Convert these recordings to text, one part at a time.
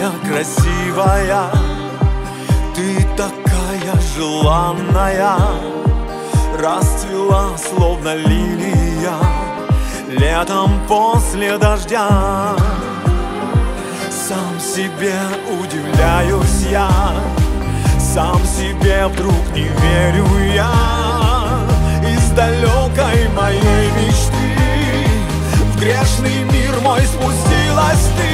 такая красивая Ты такая желанная. Расцвела, словно лилия Летом после дождя. Сам себе удивляюсь я Сам себе вдруг не верю я. Из далекой моей мечты В грешный мир мой спустилась ты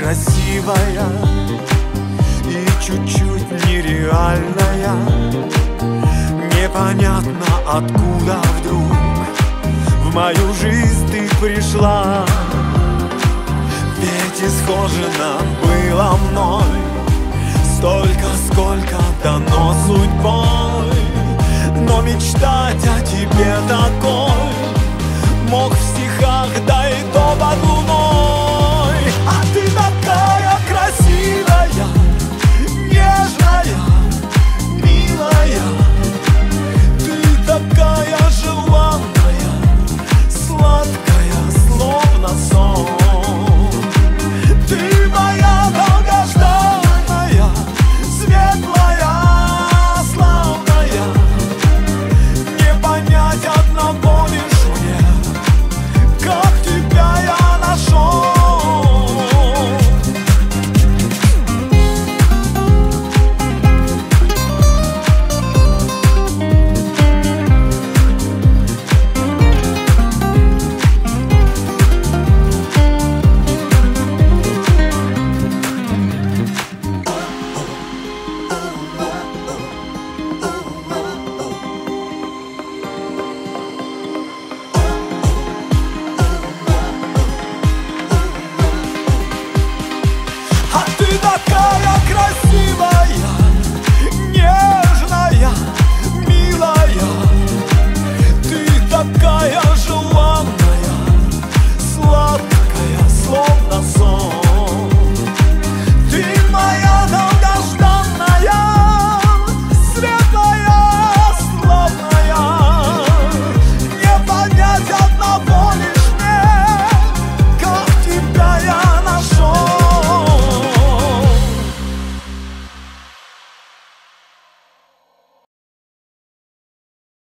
красивая И чуть-чуть нереальная. Непонятно откуда вдруг В мою жизнь ты пришла. Ведь исхоже нам было мной Столько, сколько дано судьбой. Но мечтать о тебе такой Мог в стихах, да и то под луной